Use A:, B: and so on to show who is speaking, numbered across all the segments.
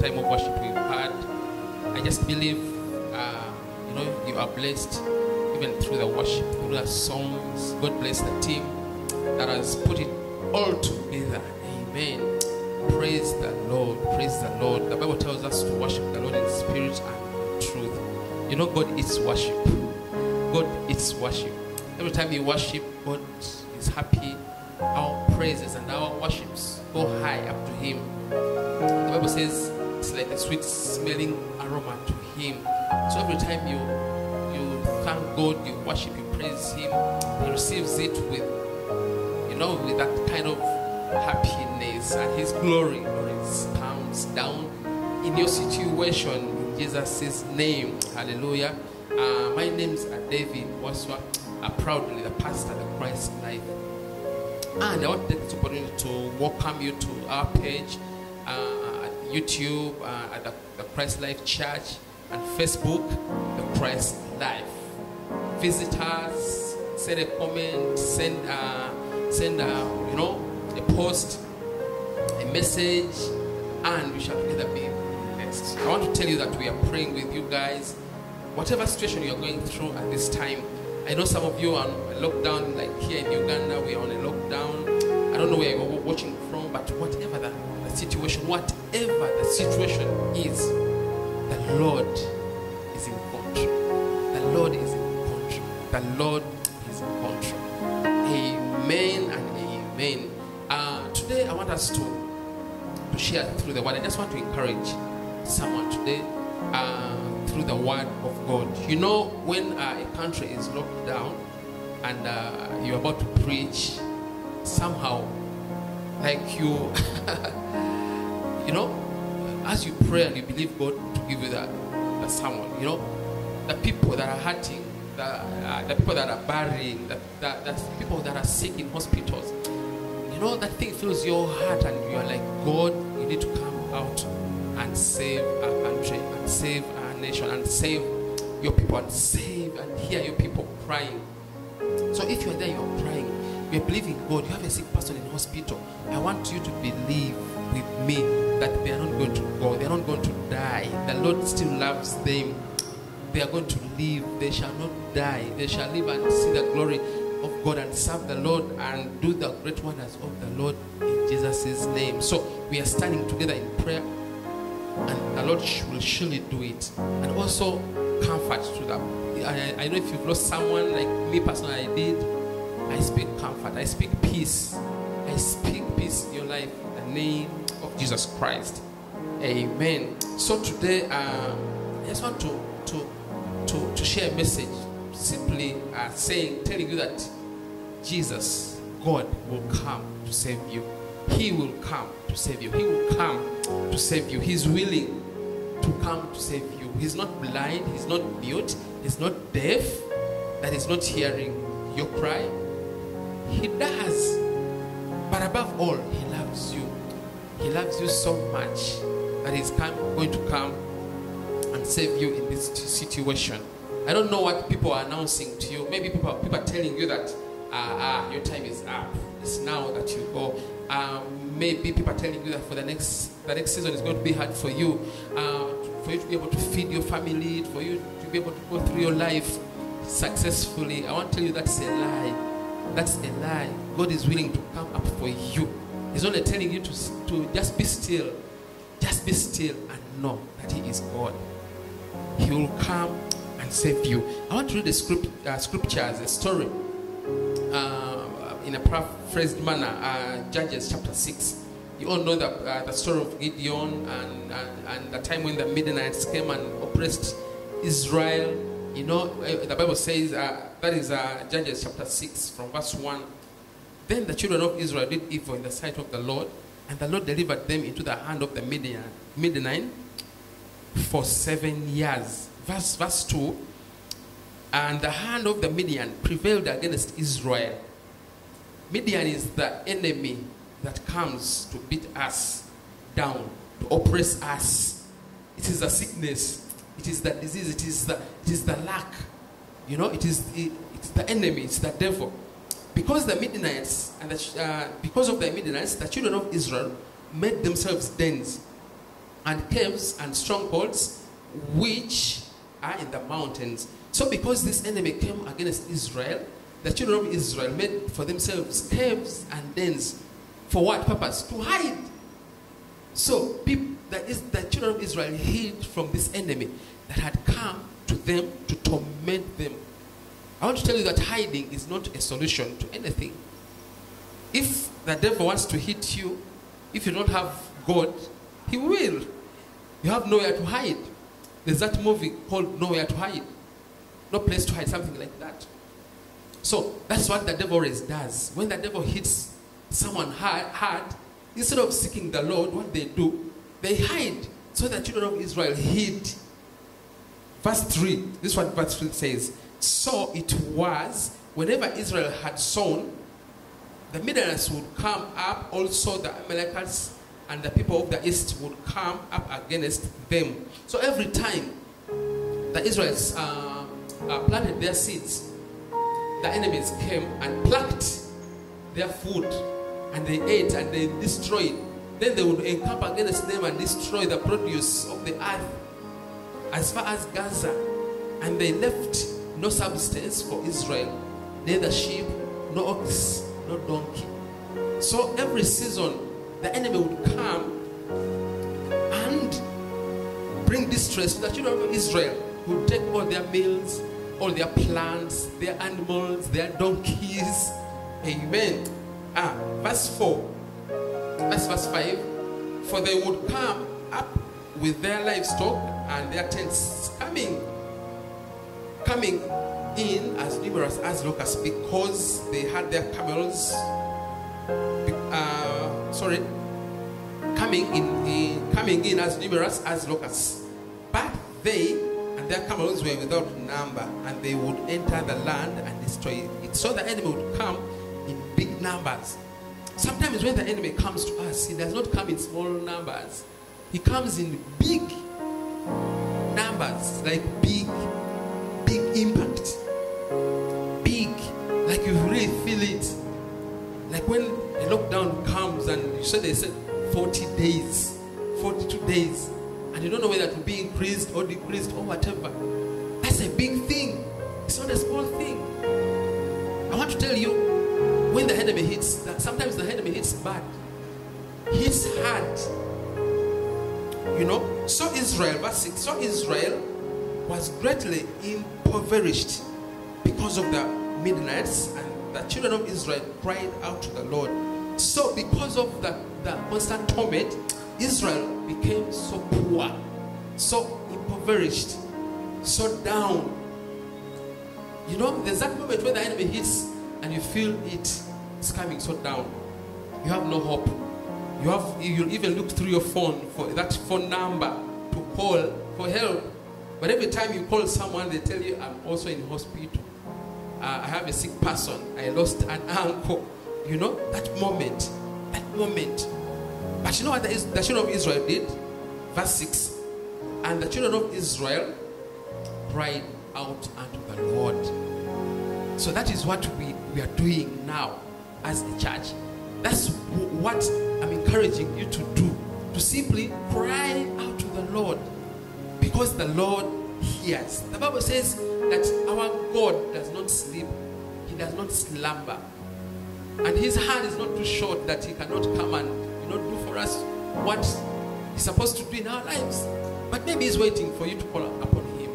A: time of worship we've had. I just believe, uh, you know, you are blessed even through the worship, through the songs. God bless the team that has put it all together. Amen. Praise the Lord. Praise the Lord. The Bible tells us to worship the Lord in spirit and truth. You know, God is worship. God is worship. Every time you worship, God is happy. Smelling aroma to Him. So every time you you thank God, you worship, you praise Him, He receives it with you know with that kind of happiness and His glory comes down in your situation in Jesus' name. Hallelujah. Uh, my name's uh, David Wasswa, uh, proudly the pastor of Christ Life. And I want to take this opportunity to welcome you to our page uh, YouTube, uh, at the, the Christ Life Church, and Facebook, the Christ Life. Visit us, send a comment, send, uh, send uh, you know, a post, a message, and we shall together be blessed. I want to tell you that we are praying with you guys. Whatever situation you are going through at this time, I know some of you are on a lockdown, like here in Uganda, we are on a lockdown. I don't know where you're watching from, but whatever the, the situation, whatever the situation is, Lord is in control. The Lord is in control. The Lord is in control. Amen and amen. Uh, today, I want us to, to share through the word. I just want to encourage someone today uh, through the word of God. You know, when uh, a country is locked down and uh, you're about to preach, somehow, like you, you know, as you pray and you believe God to give you that, that someone, you know, the people that are hurting, the, uh, the people that are burying, the, the, the people that are sick in hospitals, you know, that thing fills your heart and you're like, God, you need to come out and save our country and save our nation and save your people and save and hear your people crying. So if you're there, you're crying, you're believing God, you have a sick person in hospital. I want you to believe with me that they are not going to go, they are not going to die. The Lord still loves them. They are going to live, they shall not die. They shall live and see the glory of God and serve the Lord and do the great wonders of the Lord in Jesus' name. So we are standing together in prayer and the Lord will surely do it. And also comfort to them. I, I know if you've lost someone like me personally, I did. I speak comfort. I speak peace. I speak peace in your life in the name of Jesus Christ. Amen. So today, uh, I just want to to to, to share a message, simply uh, saying, telling you that Jesus, God, will come to save you. He will come to save you. He will come to save you. He's willing to come to save you. He's not blind, he's not mute, he's not deaf, that he's not hearing your cry. He does. But above all, he loves you. He loves you so much that he's come, going to come and save you in this situation. I don't know what people are announcing to you. Maybe people, people are telling you that uh, uh, your time is up. It's now that you go. Uh, maybe people are telling you that for the next the next season is going to be hard for you, uh, for you to be able to feed your family, for you to be able to go through your life successfully. I want to tell you that's a lie. That's a lie. God is willing to come up for you. He's only telling you to, to just be still. Just be still and know that He is God. He will come and save you. I want to read the script, uh, scriptures, a story uh, in a paraphrased manner. Uh, Judges chapter 6. You all know the, uh, the story of Gideon and, and, and the time when the Midianites came and oppressed Israel. You know, uh, the Bible says uh, that is uh, Judges chapter 6 from verse 1. Then the children of Israel did evil in the sight of the Lord, and the Lord delivered them into the hand of the Midian, Midianite for seven years. Verse, verse 2 And the hand of the Midian prevailed against Israel. Midian is the enemy that comes to beat us down, to oppress us. It is the sickness, it is the disease, it is the, it is the lack. You know, it is it, it's the enemy, it's the devil. Because the Midianites and the, uh, because of the Midianites, the children of Israel made themselves dens and caves and strongholds which are in the mountains. So, because this enemy came against Israel, the children of Israel made for themselves caves and dens. For what purpose? To hide. So, that is, the children of Israel hid from this enemy that had come to them to torment them. I want to tell you that hiding is not a solution to anything. If the devil wants to hit you, if you don't have God, he will. You have nowhere to hide. There's that movie called Nowhere to Hide. No place to hide, something like that. So that's what the devil always does. When the devil hits someone hard, instead of seeking the Lord, what they do, they hide. So the children of Israel hid. Verse 3, this is what verse 3 says. So it was, whenever Israel had sown, the Midianites would come up, also the Amalekites and the people of the east would come up against them. So every time the Israelites uh, uh, planted their seeds, the enemies came and plucked their food and they ate and they destroyed. Then they would encamp against them and destroy the produce of the earth as far as Gaza. And they left no substance for Israel, neither sheep, no ox, no donkey. So every season, the enemy would come and bring distress to the children of Israel, who take all their meals, all their plants, their animals, their donkeys. Amen. Ah, verse 4. That's verse 5. For they would come up with their livestock and their tents coming, coming in as numerous as locusts because they had their camels, uh, sorry, coming in, in, coming in as numerous as locusts. But they and their camels were without number, and they would enter the land and destroy it. So the enemy would come in big numbers. Sometimes when the enemy comes to us, he does not come in small numbers. He comes in big numbers, like big, big impact. Big, like you really feel it. Like when a lockdown comes and you said they said 40 days, 42 days, and you don't know whether to be increased or decreased or whatever. That's a big thing. It's not a small thing. I want to tell you, when the enemy hits, that sometimes the enemy hits bad, hits hard. You know, so Israel, verse 6, so Israel was greatly impoverished because of the Midianites, and the children of Israel cried out to the Lord. So, because of the, the constant torment, Israel became so poor, so impoverished, so down. You know, there's that moment when the enemy hits and you feel it is coming so down. You have no hope. You have you even look through your phone for that phone number to call for help. But every time you call someone, they tell you, I'm also in hospital. Uh, I have a sick person. I lost an uncle. You know, that moment, that moment. But you know what the, the children of Israel did? Verse 6. And the children of Israel cried out unto the Lord. So that is what we, we are doing now as a church. That's what I'm encouraging you to do. To simply cry out to the Lord. Because the Lord hears. The Bible says that our God does not sleep, He does not slumber. And His hand is not too short that He cannot come and you know, do for us what He's supposed to do in our lives. But maybe He's waiting for you to call upon Him.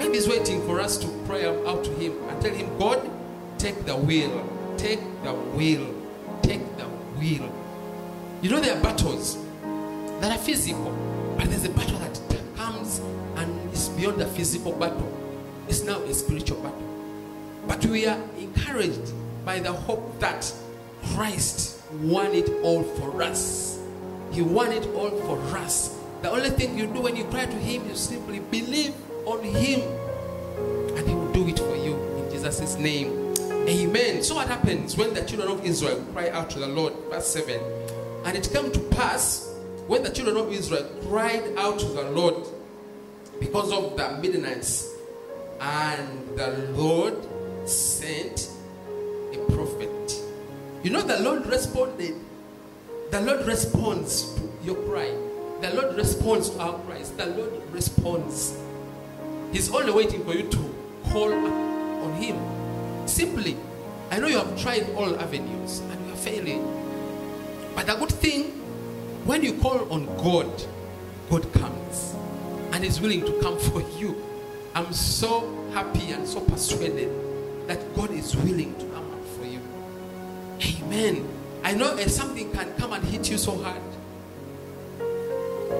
A: Maybe He's waiting for us to pray out to Him and tell Him, God, take the wheel, take the wheel, take the wheel. You know, there are battles that are physical, but there's a battle that beyond the physical battle. It's now a spiritual battle. But we are encouraged by the hope that Christ won it all for us. He won it all for us. The only thing you do when you cry to Him, you simply believe on Him, and He will do it for you in Jesus' name. Amen. So, what happens when the children of Israel cry out to the Lord? Verse 7. And it came to pass when the children of Israel cried out to the Lord because of the Midianites, and the Lord sent a prophet prophet. You know, the Lord responded. The Lord responds to your cry. The Lord responds to our cries. The Lord responds. He's only waiting for you to call on Him. Simply, I know you have tried all avenues and you are failing. But the good thing, when you call on God, God comes and is willing to come for you. I'm so happy and so persuaded that God is willing to come up for you. Amen. I know if something can come and hit you so hard.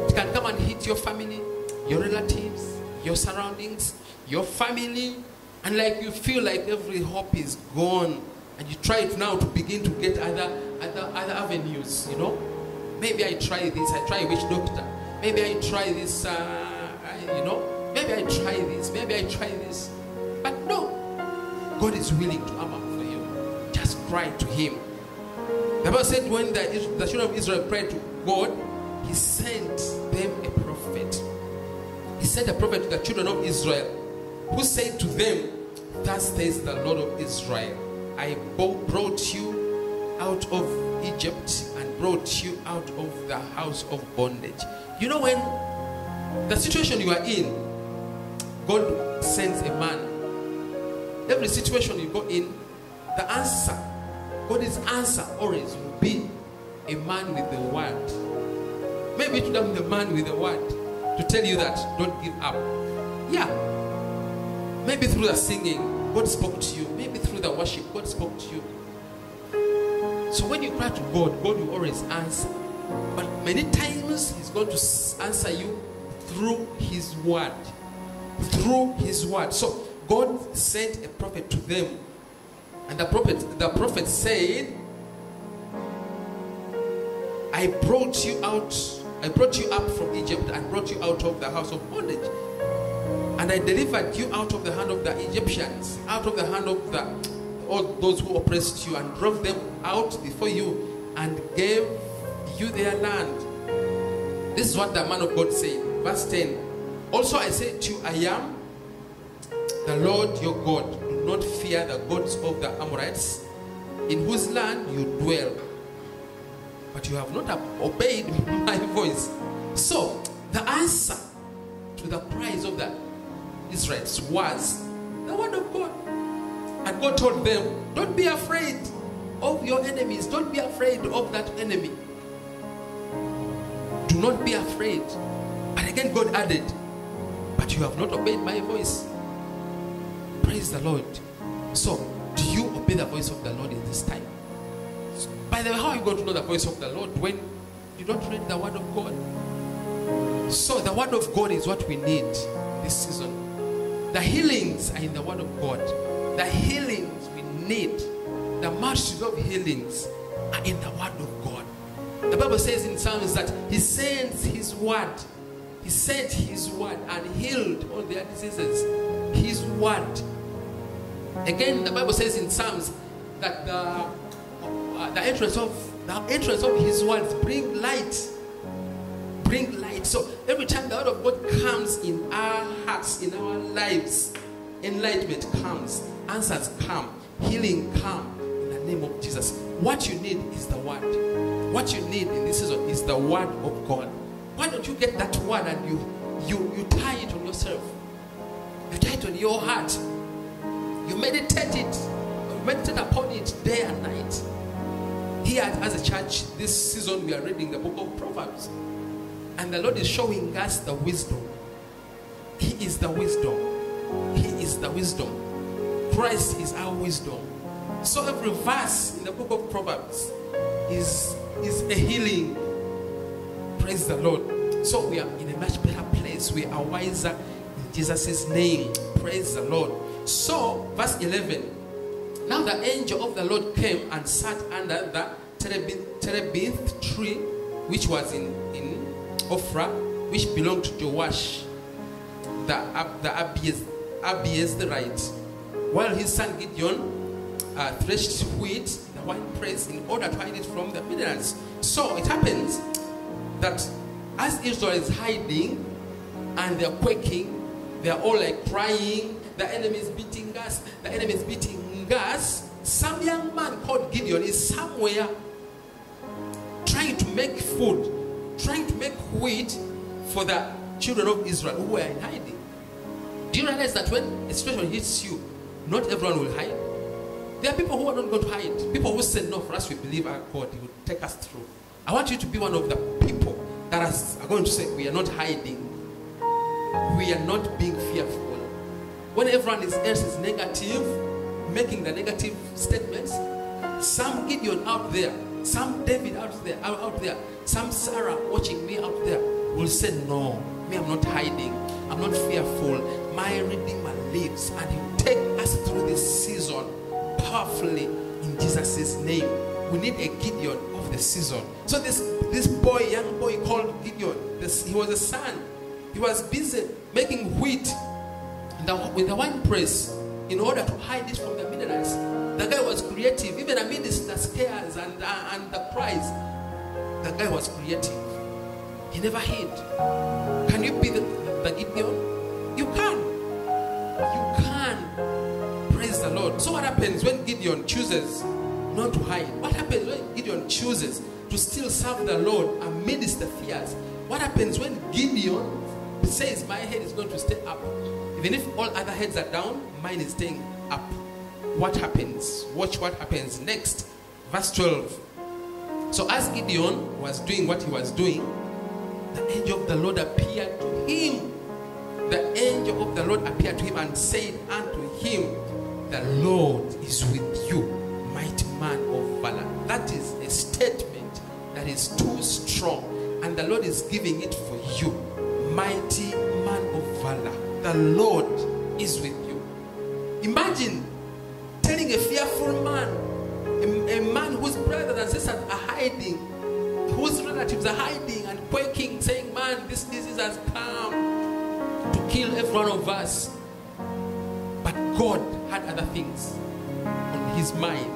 A: It can come and hit your family, your relatives, your surroundings, your family, and like you feel like every hope is gone, and you try it now to begin to get other other other avenues. You know, maybe I try this, I try witch doctor, maybe I try this, uh, you know, maybe I try this, maybe I try this, but no, God is willing to come up for you. Just cry to Him. The Bible said when the, the children of Israel prayed to God, He sent them a prophet. He sent a prophet to the children of Israel who said to them, Thus says the Lord of Israel, I brought you out of Egypt and brought you out of the house of bondage. You know, when the situation you are in, God sends a man Every situation you go in, the answer, God's answer always will be a man with the word. Maybe have been the man with the word to tell you that don't give up. Yeah. Maybe through the singing, God spoke to you. Maybe through the worship, God spoke to you. So when you cry to God, God will always answer. But many times He's going to answer you through His word. Through His word. So God sent a prophet to them. And the prophet, the prophet said, I brought you out, I brought you up from Egypt and brought you out of the house of bondage. And I delivered you out of the hand of the Egyptians, out of the hand of the all those who oppressed you, and drove them out before you, and gave you their land. This is what the man of God said. Verse 10. Also I say to you, I am the Lord your God. Do not fear the gods of the Amorites, in whose land you dwell. But you have not obeyed my voice. So the answer to the cries of the Israelites was the word of God. And God told them, Don't be afraid of your enemies. Don't be afraid of that enemy. Do not be afraid. But again, God added, But you have not obeyed my voice. Praise the Lord. So, do you obey the voice of the Lord in this time? So, by the way, how are you going to know the voice of the Lord when you don't read the Word of God? So, the Word of God is what we need this season. The healings are in the Word of God. The healings we need, the multitude of healings are in the Word of God. The Bible says in Psalms that He sends His Word. He sent His Word and healed all their diseases. His Word. Again, the Bible says in Psalms that the, uh, the entrance of the entrance of His words bring light, bring light. So every time the word of God comes in our hearts, in our lives, enlightenment comes, answers come, healing come in the name of Jesus. What you need is the word. What you need in this season is the word of God. Why don't you get that one and you you you tie it on yourself? You tie it on your heart. You meditate it. You meditate upon it day and night. Here as a church, this season we are reading the book of Proverbs. And the Lord is showing us the wisdom. He is the wisdom. He is the wisdom. Christ is our wisdom. So every verse in the book of Proverbs is, is a healing. Praise the Lord. So we are in a much better place. We are wiser in Jesus' name. Praise the Lord. So, verse 11. Now the angel of the Lord came and sat under the terebinth, terebinth tree, which was in, in Ophrah, which belonged to Joash, the, Ab- the Abiez, Abiezrite, while his son Gideon uh, threshed wheat, the winepress, in order to hide it from the Midianites. So it happens that as Israel is hiding and they're quaking, they're all like crying, the enemy is beating us, the enemy is beating us. some young man called Gideon is somewhere trying to make food, trying to make wheat for the children of Israel who were in hiding. Do you realize that when a situation hits you, not everyone will hide? There are people who are not going to hide. People who say, No, for us, we believe our God, He will take us through. I want you to be one of the people that are going to say, We are not hiding. We are not being fearful. When everyone is, else is negative, making the negative statements, some Gideon out there, some David out there, out, there, some Sarah watching me out there will say, No, me, I'm not hiding. I'm not fearful. My Redeemer lives, and He take us through this season powerfully in Jesus' name. We need a Gideon of the season. So this this boy, young boy called Gideon, this, he was a son. He was busy making wheat in the, with the wine press in order to hide it from the Midianites. The guy was creative, even amidst the scares and, uh, and the cries. The guy was creative. He never hid. Can you be the, the Gideon? You can. You can. Praise the Lord. So what happens when Gideon chooses not to hide? What happens when Gideon chooses to still serve the Lord amidst the fears? What happens when Gideon says, My head is going to stay up? Even if all other heads are down, mine is staying up. What happens? Watch what happens next. Verse 12. So as Gideon was doing what he was doing, the angel of the Lord appeared to him. The angel of the Lord appeared to him and said unto him, The Lord is with you, mighty man of valor. That is a statement that is too strong, and the Lord is giving it for you, mighty man of valor. The Lord is with you. Imagine telling a fearful man, a, a man whose brothers and sisters are hiding, whose relatives are hiding and quaking, saying, Man, this disease has come to kill every one of us. But God had other things on his mind.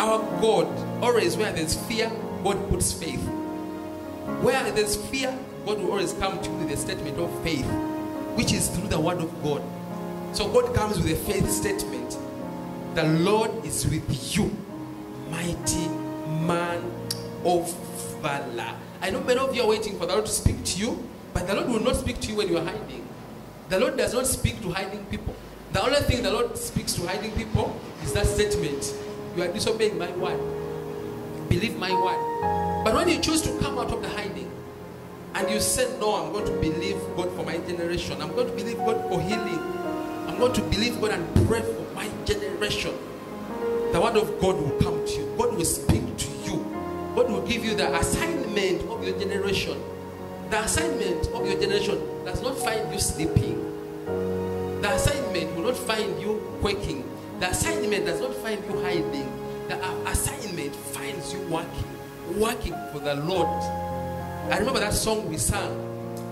A: Our God, always where there's fear, God puts faith. Where there's fear, God will always come to you with a statement of faith, which is through the word of God. So God comes with a faith statement. The Lord is with you, mighty man of valor. I know many of you are waiting for the Lord to speak to you, but the Lord will not speak to you when you are hiding. The Lord does not speak to hiding people. The only thing the Lord speaks to hiding people is that statement. You are disobeying my word. Believe my word. But when you choose to come out of the hiding and you say, No, I'm going to believe God for my generation, I'm going to believe God for healing, I'm going to believe God and pray for my generation, the word of God will come to you. God will speak to you. God will give you the assignment of your generation. The assignment of your generation does not find you sleeping. The assignment will not find you quaking. The assignment does not find you hiding. The assignment finds you working, working for the Lord. I remember that song we sang.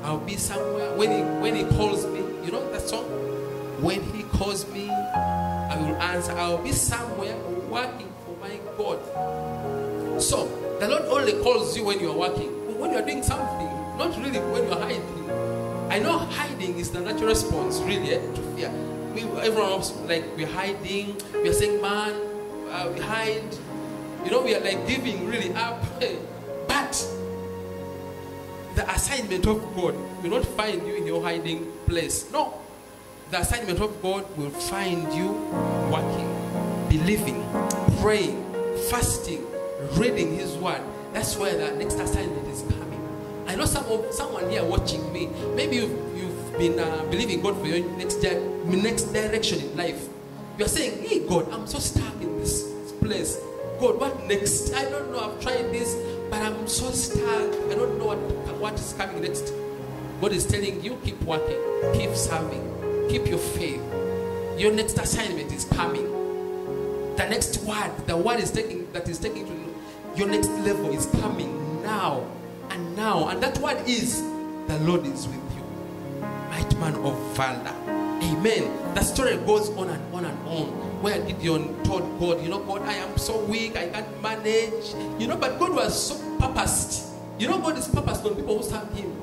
A: I'll be somewhere when he when he calls me. You know that song? When he calls me, I will answer. I'll be somewhere working for my God. So the Lord only calls you when you are working. When you are doing something, not really when you are hiding. I know hiding is the natural response, really, eh, to fear. We, everyone else, like, we're hiding. We are saying, man, we hide. You know, we are like giving really up. But the assignment of God will not find you in your hiding place. No. The assignment of God will find you working, believing, praying, fasting, reading His Word. That's where the next assignment is coming. I know some of, someone here watching me. Maybe you've, you've been uh, believing God for your next, next direction in life. You're saying, Hey, God, I'm so stuck in this place. God, what next? I don't know. I've tried this, but I'm so stuck. I don't know what, what is coming next. God is telling you, keep working, keep serving, keep your faith. Your next assignment is coming. The next word, the word is taking that is taking to your next level is coming now and now. And that word is the Lord is with you. Might man of valor. Amen. The story goes on and on and on. Where did Gideon told God, you know, God, I am so weak, I can't manage. You know, but God was so purposed. You know, God is purposed on people who serve Him.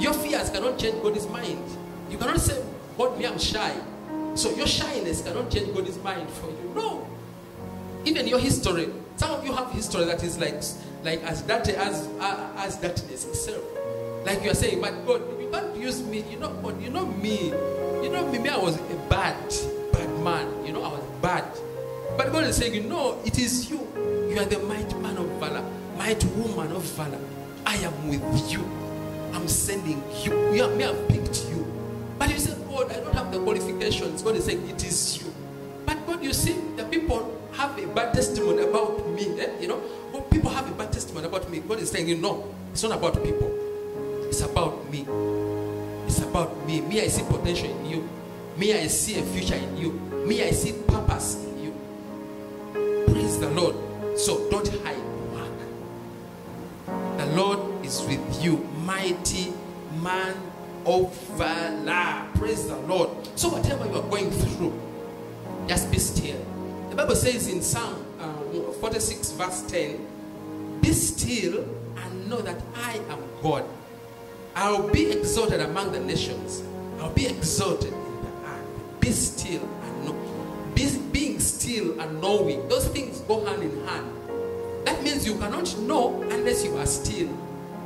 A: Your fears cannot change God's mind. You cannot say, God, me, I'm shy. So your shyness cannot change God's mind for you. No. Even your history. Some of you have history that is like like as dirty as uh, as dirtiness itself. Like you are saying, but God, you can't use me. You know, God, you know me. You know me. Me, I was a bad man. You know, I was bad. But God is saying, you know, it is you. You are the mighty man of valor, mighty woman of valor. I am with you. I'm sending you. You are me. I've picked you. But you say, God, I don't have the qualifications. God is saying, it is you. But God, you see, the people have a bad testimony about me. Eh? You know, when people have a bad testimony about me. God is saying, you know, it's not about people. It's about me. It's about me. Me, I see potential in you. Me, I see a future in you. Me, I see purpose in you. Praise the Lord. So don't hide work. The Lord is with you, mighty man of valor. Praise the Lord. So whatever you are going through, just be still. The Bible says in Psalm uh, 46, verse 10, Be still and know that I am God. I'll be exalted among the nations. I'll be exalted. Be still and know. Be, being still and knowing. Those things go hand in hand. That means you cannot know unless you are still.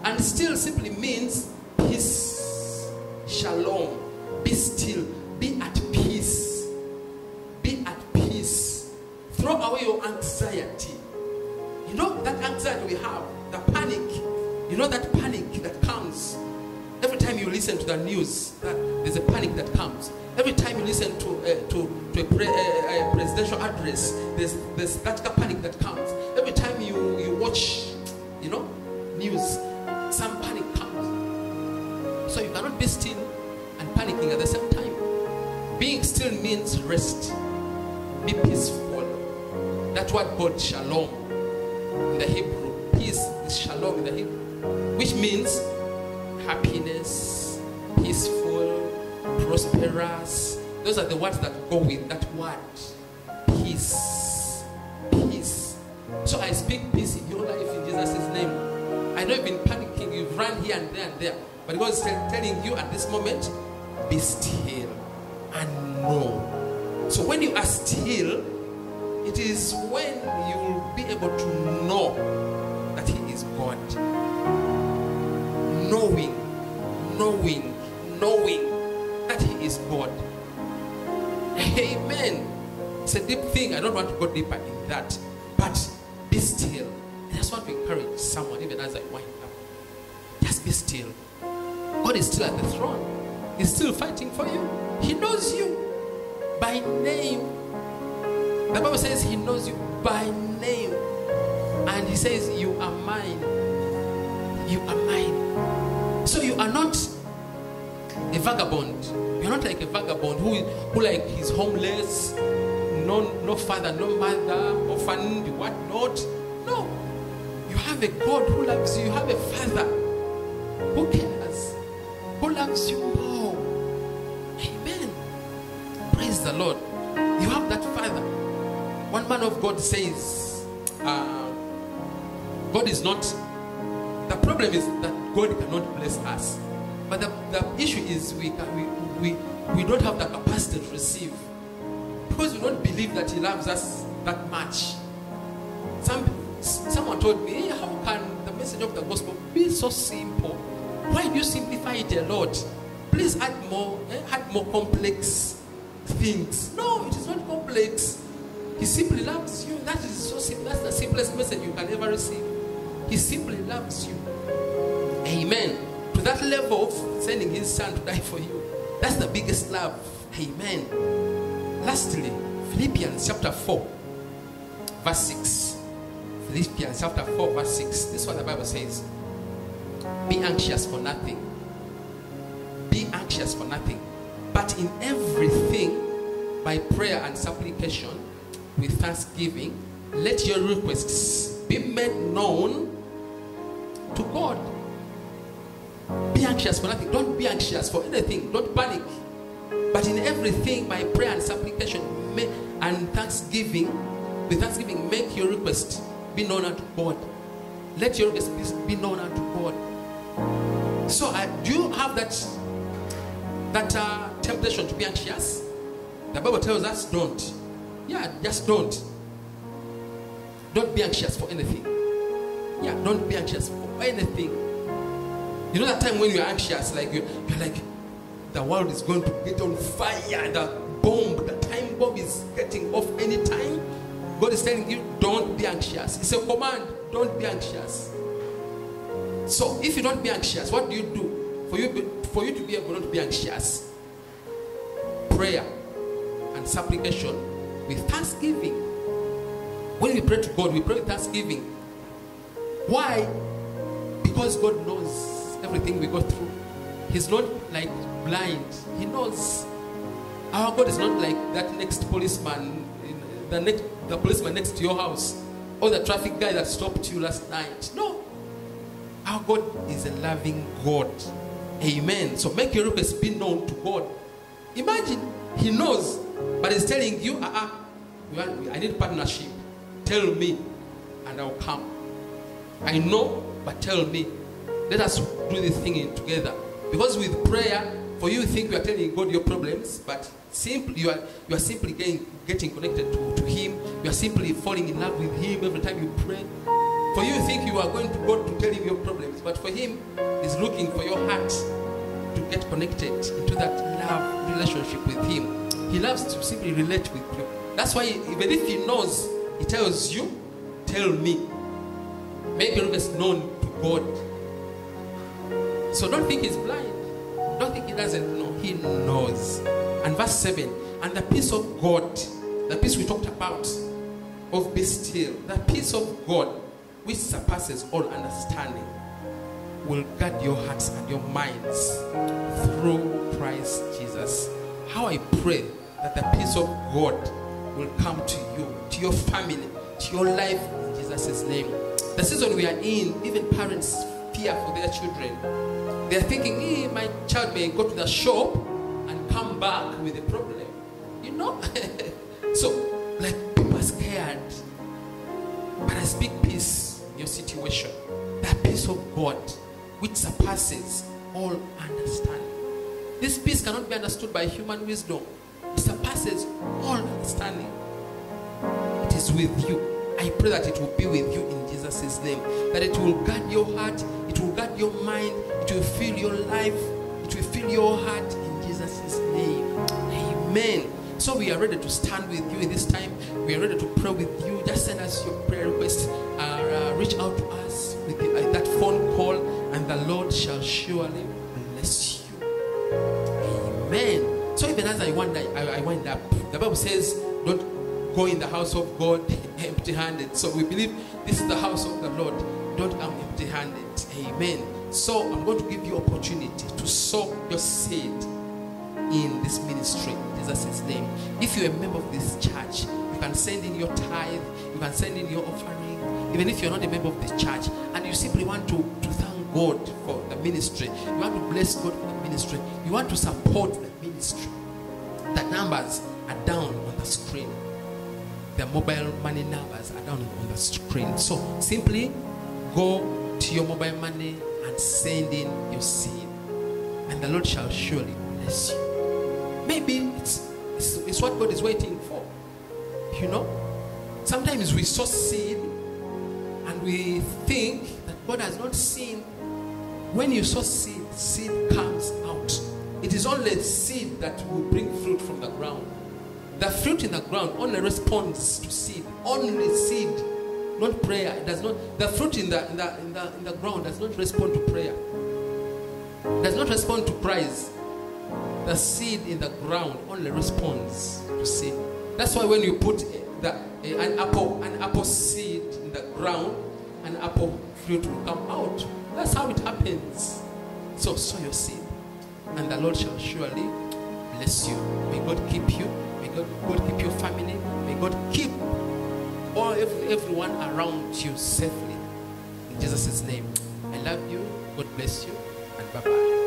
A: And still simply means peace. Shalom. Be still. Be at peace. Be at peace. Throw away your anxiety. You know that anxiety we have, the panic. You know that panic that comes every time you listen to the news. That there's a panic that comes. Every time you listen to uh, to, to a, pre, uh, a presidential address, there's there's that panic that comes. Every time you you watch, you know, news, some panic comes. So you cannot be still and panicking at the same time. Being still means rest. Be peaceful. That's what called shalom in the Hebrew. Peace is shalom in the Hebrew, which means happiness, peaceful, prosperous. Those are the words that go with that word. Peace. Peace. So I speak peace in your life in Jesus' name. I know you've been panicking, you've run here and there and there. But God is telling you at this moment, be still and know. So when you are still, it is when you will be able to know that He is God. Knowing, knowing, knowing is God. Amen. It's a deep thing. I don't want to go deeper in that. But be still. That's what we encourage someone, even as I wind up. Just be still. God is still at the throne. He's still fighting for you. He knows you by name. The Bible says He knows you by name. And He says, You are mine. You are mine. So you are not a vagabond. You're not like a vagabond who, who like is homeless, no, no father, no mother, orphaned, what not. No. You have a God who loves you. You have a father who cares, who loves you more. Amen. Praise the Lord. You have that father. One man of God says, uh, God is not, the problem is that God cannot bless us. But the, the issue is we, can, we, we, we don't have the capacity to receive. Because we don't believe that He loves us that much. Some, someone told me, how can the message of the gospel be so simple? Why do you simplify it a lot? Please add more, eh, add more complex things. No, it is not complex. He simply loves you. That is so simple. That's the simplest message you can ever receive. He simply loves you. Amen. That level of sending his son to die for you. That's the biggest love. Amen. Lastly, Philippians chapter 4, verse 6. Philippians chapter 4, verse 6. This is what the Bible says. Be anxious for nothing. Be anxious for nothing. But in everything, by prayer and supplication, with thanksgiving, let your requests be made known to God. Be anxious for nothing. Don't be anxious for anything. Don't panic. But in everything, by prayer and supplication and thanksgiving, with thanksgiving, make your request be known unto God. Let your request be known unto God. So, uh, do you have that that uh, temptation to be anxious? The Bible tells us don't. Yeah, just don't. Don't be anxious for anything. Yeah, don't be anxious for anything. You know that time when you're anxious, like you're, you're like, the world is going to get on fire, the bomb, the time bomb is getting off any time. God is telling you, don't be anxious. It's a command, don't be anxious. So if you don't be anxious, what do you do? For you, for you to be able not to be anxious, prayer and supplication with thanksgiving. When we pray to God, we pray with thanksgiving. Why? Because God knows everything we go through. He's not like blind. He knows. Our God is not like that next policeman, the next the policeman next to your house, or the traffic guy that stopped you last night. No. Our God is a loving God. Amen. So make your request be known to God. Imagine He knows, but He's telling you, uh-uh, I need partnership. Tell me, and I'll come. I know, but tell me. Let us do this thing together. Because with prayer, for you think you are telling God your problems, but simply you are you are simply getting getting connected to, to Him. You are simply falling in love with Him every time you pray. For you think you are going to God to tell Him your problems, but for Him, He's looking for your heart to get connected into that love relationship with Him. He loves to simply relate with you. That's why even if He knows, He tells you, "Tell me." Your request known to God. So don't think he's blind. Don't think he doesn't know. He knows. And verse 7 And the peace of God, the peace we talked about, of be still, the peace of God, which surpasses all understanding, will guard your hearts and your minds through Christ Jesus. How I pray that the peace of God will come to you, to your family, to your life in Jesus' name. The season we are in, even parents fear for their children. They are thinking, "Eh, my child may go to the shop and come back with a problem. You know? so, like, people are scared. But I speak peace in your situation. That peace of God, which surpasses all understanding. This peace cannot be understood by human wisdom. It surpasses all understanding. It is with you. I pray that it will be with you in Jesus' name. That it will guard your heart, it will guard your mind, it will fill your life, it will fill your heart in Jesus' name. Amen. So we are ready to stand with you in this time. We are ready to pray with you. Just send us your prayer request. Uh, uh, reach out to us with the, uh, that phone call, and the Lord shall surely bless you. Amen. So even as I wind, I, I wind up, the Bible says, "Don't go in the house of God empty-handed." So we believe this is the house of the Lord. Don't come empty-handed. Amen. So I'm going to give you opportunity to sow your seed in this ministry in Jesus' name. If you're a member of this church, you can send in your tithe, you can send in your offering, even if you're not a member of this church, and you simply want to, to thank God for the ministry, you want to bless God for the ministry, you want to support the ministry. The numbers are down on the screen. The mobile money numbers are down on the screen. So simply go to your mobile money and send in your seed, and the Lord shall surely bless you. Maybe it's, it's, it's what God is waiting for. You know? Sometimes we sow seed and we think that God has not seen. When you sow seed, seed comes out. It is only seed that will bring fruit from the ground. The fruit in the ground only responds to seed. Only seed, not prayer. It does not. The fruit in the in the in the, in the ground does not respond to prayer. Does not respond to praise the seed in the ground only responds to seed. That's why when you put the, an apple an apple seed in the ground, an apple fruit will come out. That's how it happens. So sow your seed, and the Lord shall surely bless you. May God keep you. May God, God keep your family. May God keep all every, everyone around you safely. In Jesus' name, I love you. God bless you, and bye bye.